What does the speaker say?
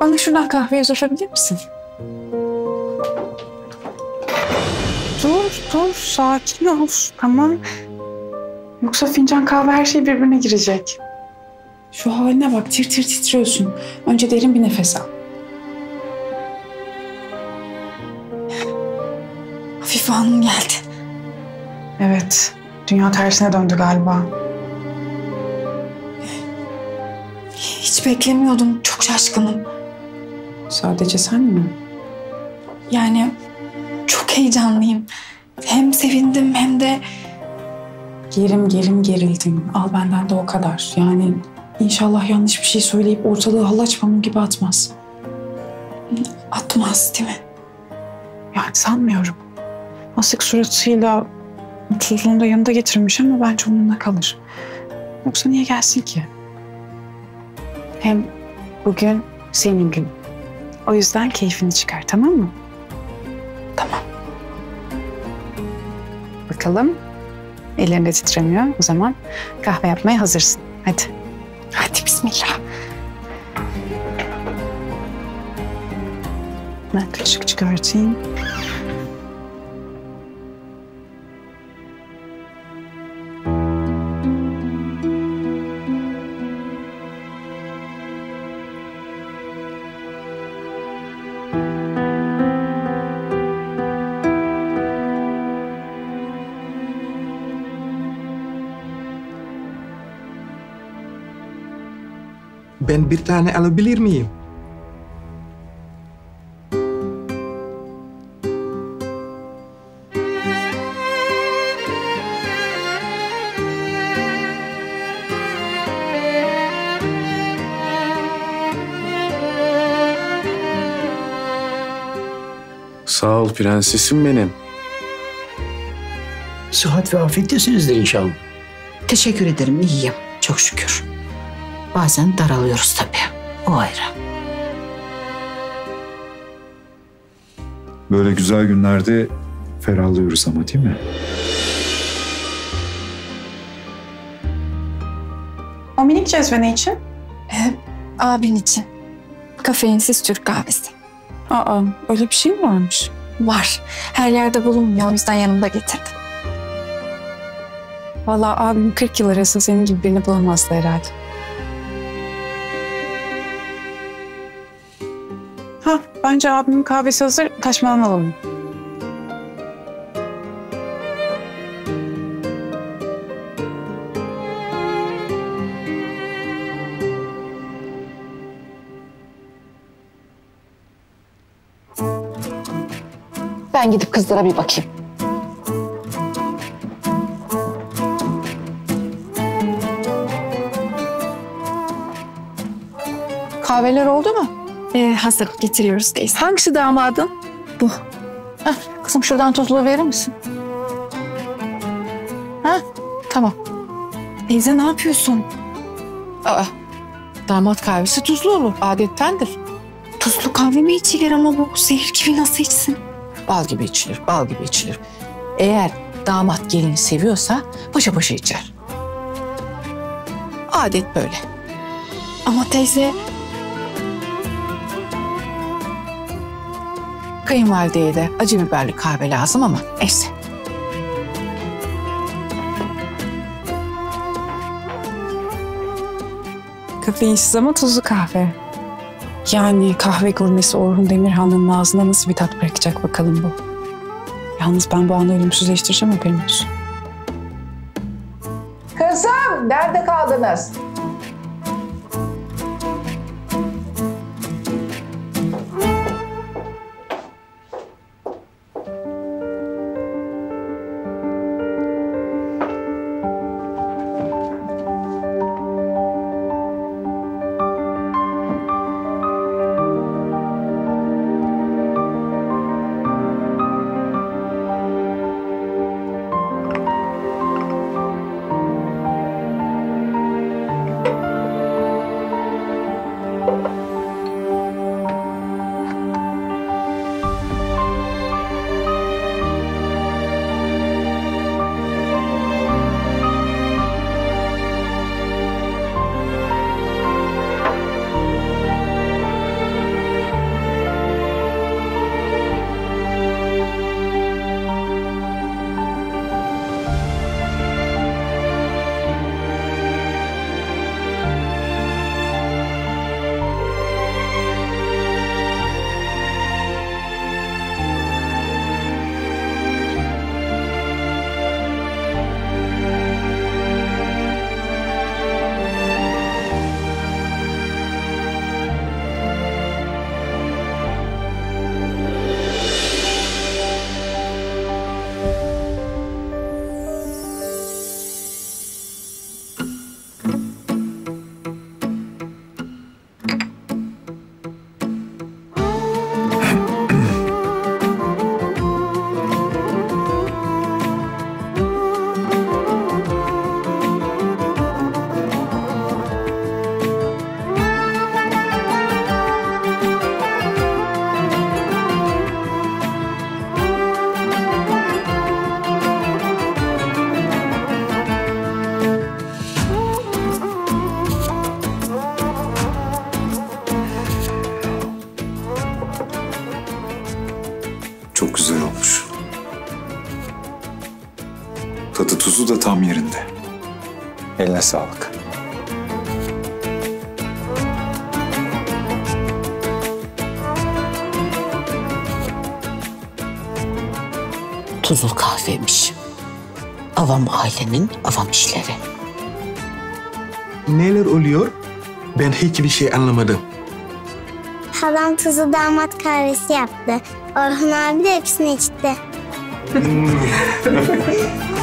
Bana şuradan kahve uzatabilir misin? Dur, dur. Sakin ol. Tamam. Yoksa fincan kahve her şey birbirine girecek. Şu haline bak. Tir tir titriyorsun. Önce derin bir nefes al. Hafife Hanım geldi. Evet. Dünya tersine döndü galiba. Hiç beklemiyordum. Çok şaşkınım. Sadece sen mi? Yani çok heyecanlıyım. Hem sevindim hem de... Gerim gerim gerildim. Al benden de o kadar. Yani inşallah yanlış bir şey söyleyip ortalığı hallaç pamuğu gibi atmaz. Atmaz değil mi? Yani sanmıyorum. Asık suratıyla mutsuzluğunu da yanında getirmiş ama bence onunla kalır. Yoksa niye gelsin ki? Hem bugün senin gün. O yüzden keyfini çıkar tamam mı? Tamam. Bakalım. Ellerinde titremiyor. O zaman kahve yapmaya hazırsın. Hadi. Hadi bismillah. Ben kaşık çıkartayım. Ben bir tane alabilir miyim? Sağ ol prensesim benim. Sıhhat ve afiyettesinizdir inşallah. Teşekkür ederim iyiyim çok şükür. Bazen daralıyoruz tabii. O ayrı. Böyle güzel günlerde ferahlıyoruz ama değil mi? O minik cezve ne için? Ee, abin için. Kafeinsiz Türk kahvesi. Aa öyle bir şey mi varmış? Var. Her yerde bulunmuyor. O yüzden yanımda getirdim. Vallahi abim 40 yıl arası senin gibi birini bulamazdı herhalde. Ha bence abimin kahvesi hazır. Taşmadan alalım. Ben gidip kızlara bir bakayım. Kahveler oldu mu? Ee, hazır getiriyoruz teyze. Hangisi damadın? Bu. Heh, kızım şuradan tuzlu verir misin? Ha, tamam. Teyze ne yapıyorsun? Aa, damat kahvesi tuzlu olur. Adettendir. Tuzlu kahve mi içilir ama bu zehir gibi nasıl içsin? Bal gibi içilir, bal gibi içilir. Eğer damat gelini seviyorsa paşa paşa içer. Adet böyle. Ama teyze Kayınvalideye de acı biberli kahve lazım ama neyse. Kafeinsiz ama tuzlu kahve. Yani kahve gurmesi Orhun Demirhan'ın ağzına nasıl bir tat bırakacak bakalım bu. Yalnız ben bu anı ölümsüzleştireceğim haberin olsun. Kızım nerede kaldınız? Çok güzel olmuş. Tadı tuzu da tam yerinde. Eline sağlık. Tuzul kahvemiş. Avam ailenin avam işleri. Neler oluyor? Ben hiçbir şey anlamadım. Halam tuzu damat kahvesi yaptı. Orhun abi de hepsini içti.